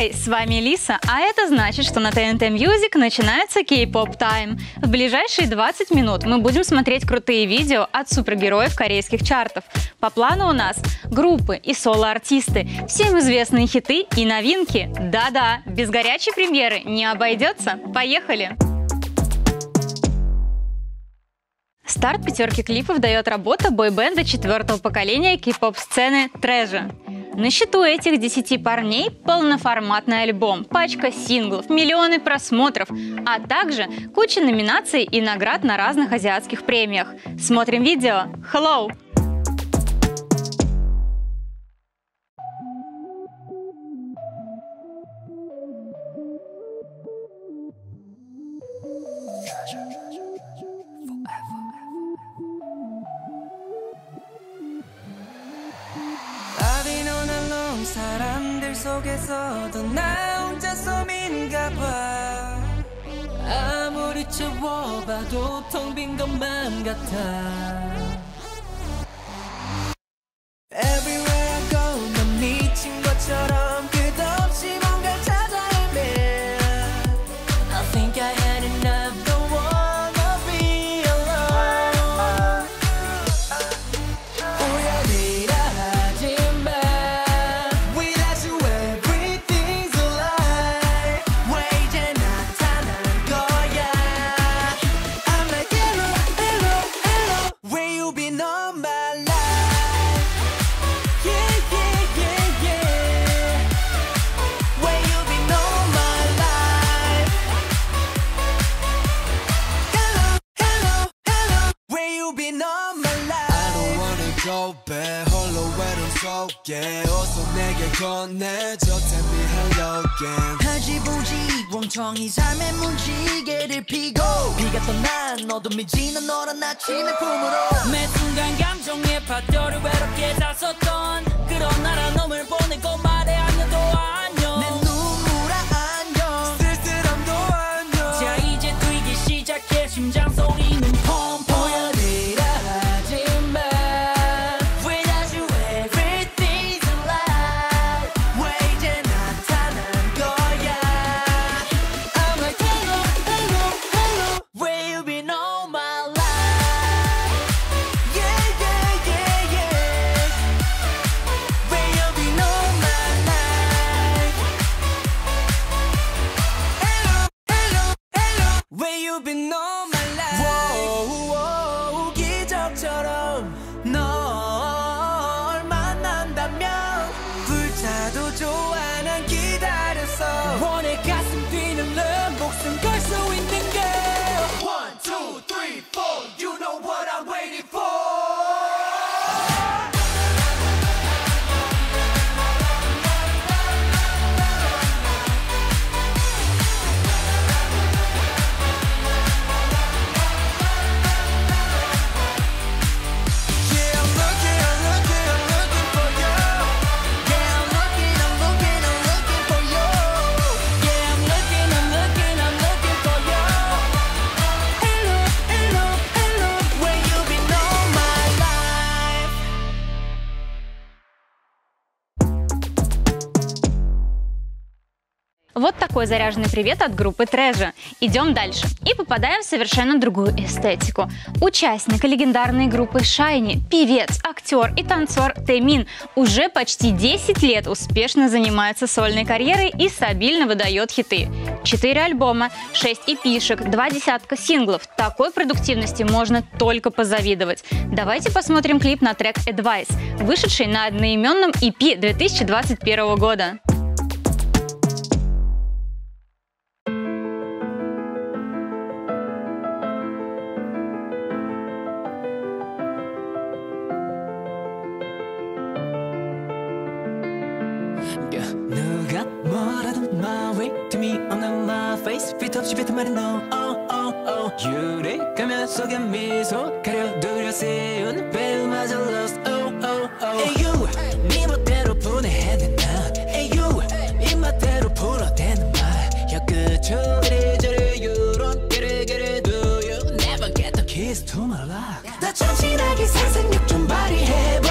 Хей, с вами Лиса, а это значит, что на ТНТ Music начинается K-Pop Time. В ближайшие 20 минут мы будем смотреть крутые видео от супергероев корейских чартов. По плану у нас группы и соло-артисты, всем известные хиты и новинки. Да-да, без горячей премьеры не обойдется. Поехали! Старт пятерки клипов дает работа бойбенда четвертого поколения кей-поп сцены Treasure. На счету этих 10 парней полноформатный альбом, пачка синглов, миллионы просмотров, а также куча номинаций и наград на разных азиатских премиях. Смотрим видео. Hello! 속에서도 나 혼자 섬인가 봐. 아무리 채워봐도 텅 빈 것만 같아 속에 어서 내게 건네줘 Tell me hello again 하지부지 멍청이 삶의 무지개를 피고. 비가 떠난 어둠이 지는 너란 아침의 품으로. 매 순간 감정의 파도를 외롭게 다썼던 그런 나라 놈을 보내고 말 такой заряженный привет от группы Treasure. Идем дальше и попадаем в совершенно другую эстетику. Участник легендарной группы Shiny, певец, актер и танцор Тэмин уже почти 10 лет успешно занимается сольной карьерой и стабильно выдает хиты. Четыре альбома, 6 эпишек, два десятка синглов. Такой продуктивности можно только позавидовать. Давайте посмотрим клип на трек Advice, вышедший на одноименном EP 2021 года. 저 이리저리 you don't get it get it do you never get the keys to my life 더 천진하게 상상력 좀 발휘해봐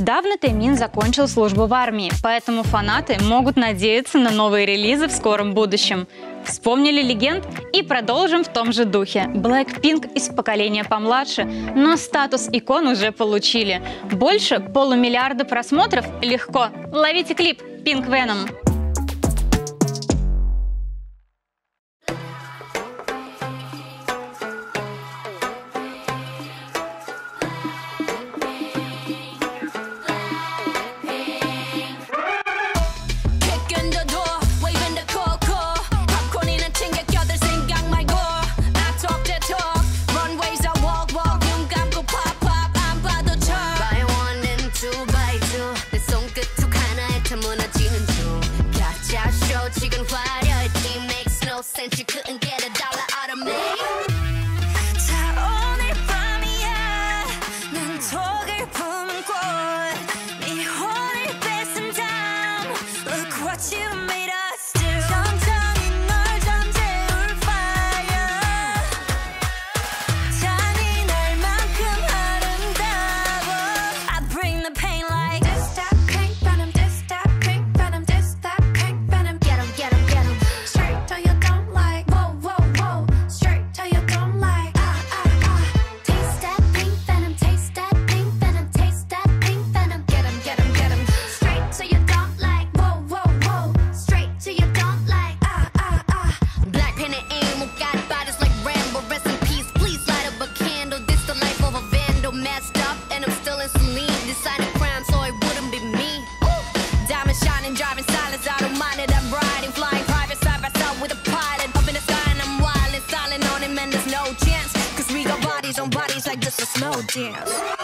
Недавно Таймин закончил службу в армии, поэтому фанаты могут надеяться на новые релизы в скором будущем. Вспомнили легенд и продолжим в том же духе. Blackpink из поколения помладше, но статус икон уже получили. Больше полумиллиарда просмотров легко. Ловите клип Pink Venom. was for me. Decided crime so it wouldn't be me. Diamond shining, driving silence. I don't mind it. I'm riding, flying private side by side with a pilot. Up in the sky and I'm wild and styling on him, and there's no chance. Cause we got bodies on bodies like this is no dance.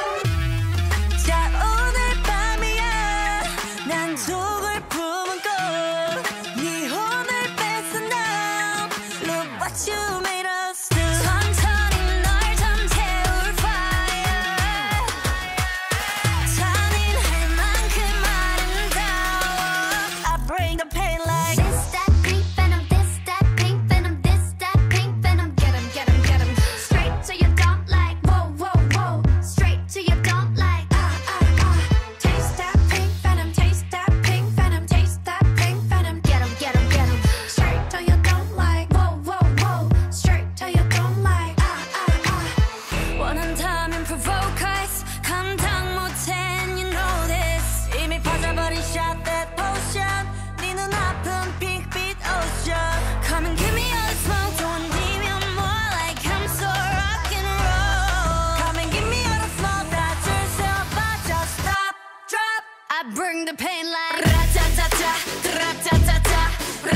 bring the pain like ра-та-та-та, ра-та-та-та,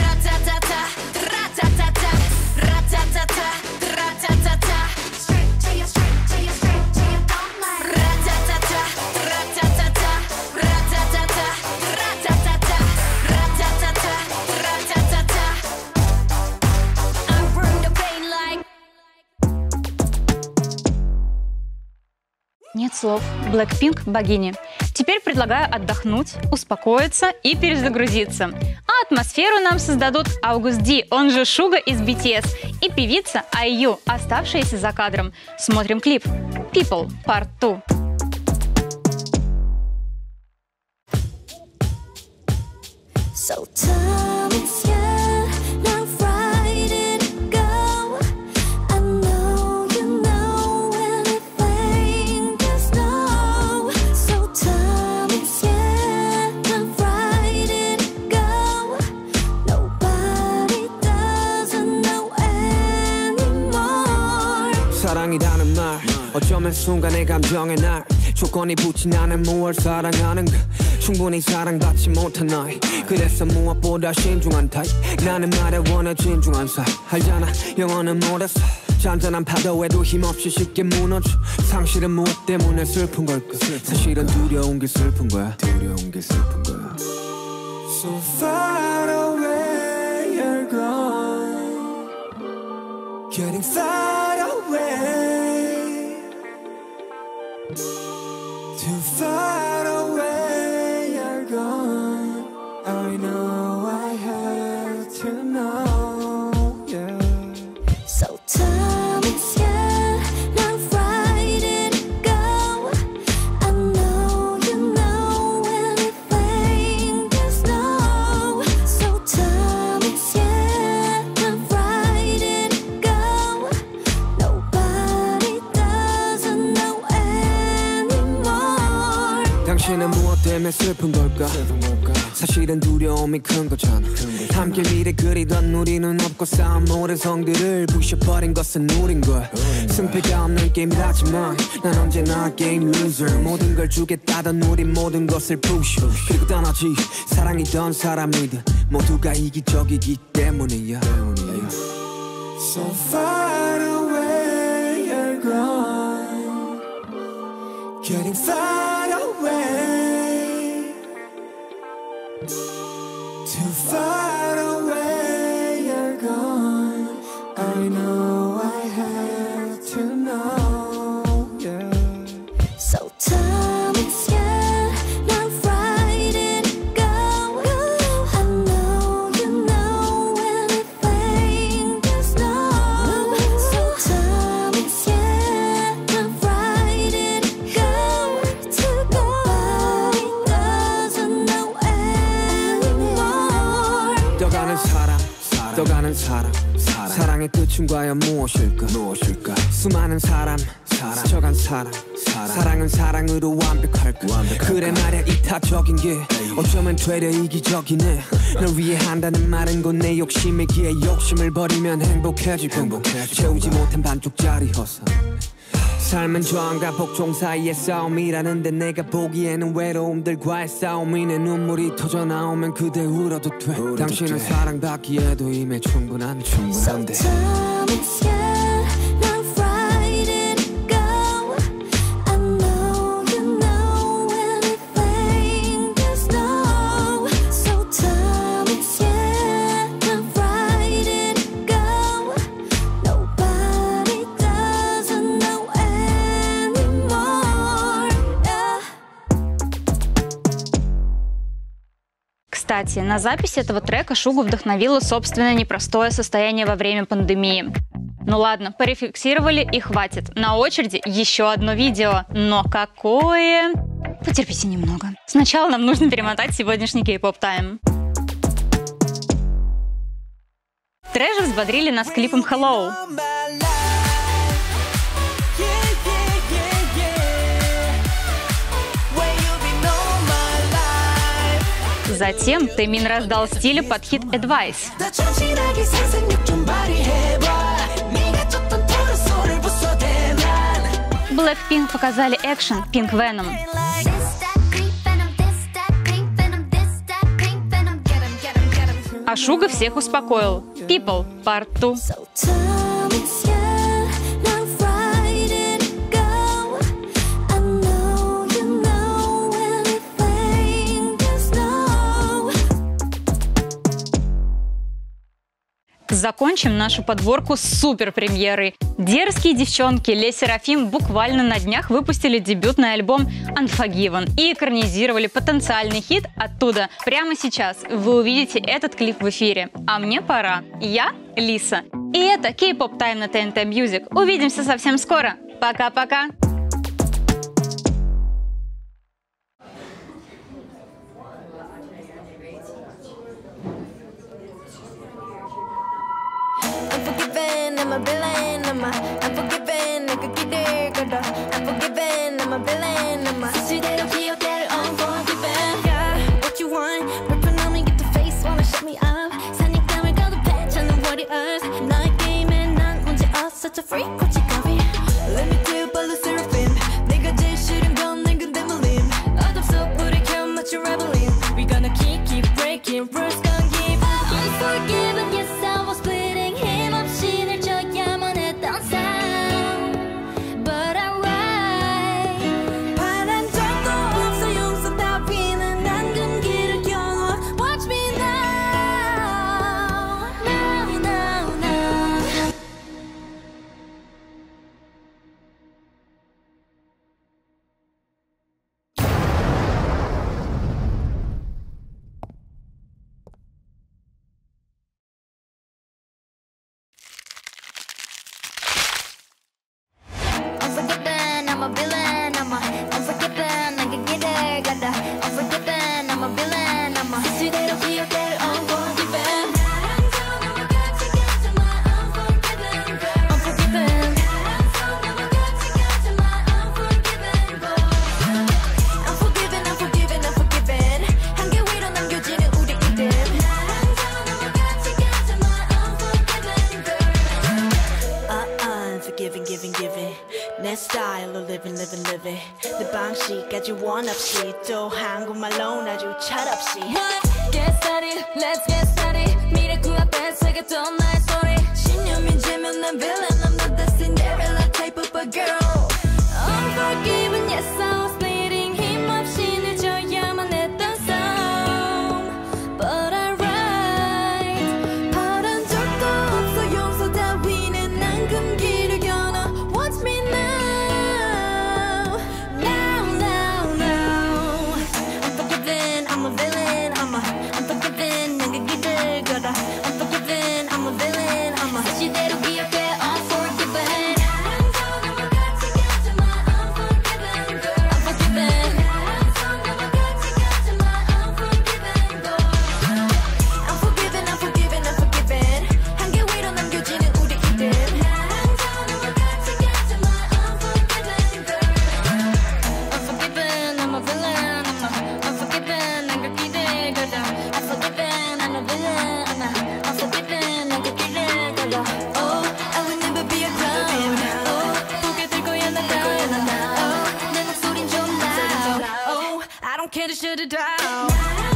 ра-та-та-та, ра-та-та-та, ра-та-та-та, ра-та-та-та. Нет слов. Blackpink богини. Предлагаю отдохнуть, успокоиться и перезагрузиться. А атмосферу нам создадут Аугуст Ди, он же Шуга из BTS, и певица IU, оставшаяся за кадром. Смотрим клип. People, Part 2. So time is 어쩌면 순간의 감정의 날. 조건이 붙진 않은 무얼 사랑하는가 충분히 사랑받지 못한 나이. 그래서 무엇보다 신중한 타입. 나는 말에 원해 진중한 사 알잖아 영어는 못했어. 잔잔한 파도에도 힘없이 쉽게 무너져. 상실은 무엇 때문에 슬픈 걸까? 사실은 두려운 게 슬픈 거야. 두려운 게 슬픈 거야. So far away you're gone. Getting far away 두려움이 큰 거잖아. 함께 미래 그리던 우리는 없고 쌓은 모든 성들을 부셔버린 것은 우린 거야 승패가 없는 게임이라지만 난 언제나 게임 루저 모든 걸 주겠다던 우린 모든 것을 부셔 그리고 떠나지 사랑이던 사람이든 모두가 이기적이기 때문이야. So far away you're gone. Getting far away fire. 끝은 과연 무엇일까? 무엇일까? 수많은 사람, 스쳐간 사람, 사랑 은 사랑으로 완벽할까? 그래 말야 이타적인 게 어쩌면 되려 이기적이네. 널 위해 한다는 말은 곧 내 욕심이기에 욕심을 버리면 행복해지고 채우지 못한 반쪽짜리 허사. 삶은 저항과 복종 사이의 싸움이라는데 내가 보기에는 외로움들과의 싸움이네. 눈물이 터져 나오면 그대 울어도 돼. 당신은 사랑받기에도 이미 충분한 충분한데 Кстати, на запись этого трека Шугу вдохновило собственное непростое состояние во время пандемии. Ну ладно, порефлексировали и хватит. На очереди еще одно видео. Но какое? Потерпите немного. Сначала нам нужно перемотать сегодняшний кей-поп тайм. Трэжи взбодрили нас клипом Hello. Pink venom, this that pink venom. Get 'em, get 'em, get 'em. А Шуга всех успокоил. People, Part 2. Закончим нашу подборку с супер премьерой. Дерзкие девчонки Ле Серафим буквально на днях выпустили дебютный альбом Unforgiven и экранизировали потенциальный хит оттуда. Прямо сейчас вы увидите этот клип в эфире. А мне пора. Я Лиса. И это K-pop Time на TNT Music. Увидимся совсем скоро. Пока-пока. I'm a villain, I'm a Unforgiven, 내가 기댈 거다 Unforgiven, I'm a villain, I'm a 수시대로 기억될 Unforgiven Yeah, what you want 불편함이 get the face wanna shut me up 사냥감을 거듭해 찾는 warriors 너의 게임에 난 문제 없어 such a freak 원 없이 또 한국말로 아주 철없이. Get started, let's get started. 미래 그 앞에 새겼던 나의 소리. 신념이 지면 난 villain, I'm not the Cinderella type of a girl. I don't care, they should've died.